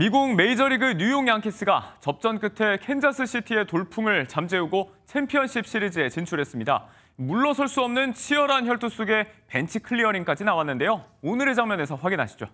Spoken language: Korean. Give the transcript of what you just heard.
미국 메이저리그 뉴욕 양키스가 접전 끝에 캔자스 시티의 돌풍을 잠재우고 챔피언십 시리즈에 진출했습니다. 물러설 수 없는 치열한 혈투 속에 벤치 클리어링까지 나왔는데요. 오늘의 장면에서 확인하시죠.